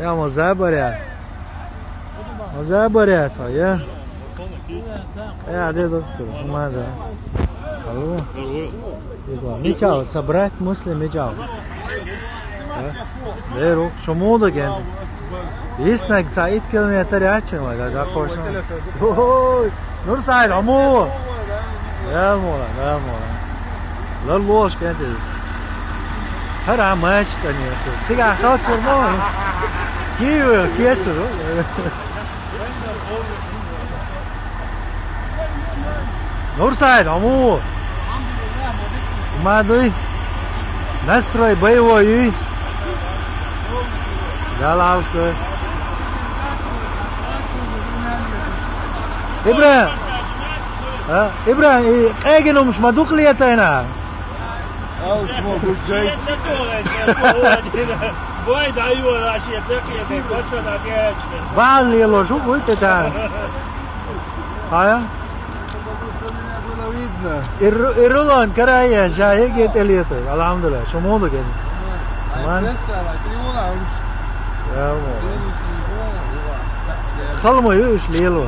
Ja, maar zuiber ja. Maar zuiber ja, zo ja. Ja, dit ook. Maar dat. Hallo. Hallo. Michał, собрать мысли, Michał. Ver o, şomu da geldi. Yesnek Said kilometre yaşın var da daha koşun. Nur Said amu. Ya mola, ya mola. Lan boş geldi. Her an maç tanıyor. Tiga kalk kurma. Giyiyor, giyiyor. Нурсайд, аму. Мадуй. Настрой боевой. Галауска. İbrahim. Ha, İbrahim, eigen olmuş madukliyete hena. Ausmo أو اسمه كل شيء وايد أيوه الاشياء تقيه فيك بس هذاك بعد يلا شوف وانت تعال هايا الرولان كرايه جاي جيت اليتي الحمد لله شو موضوع يعني مان يا خلمه يوش ليلو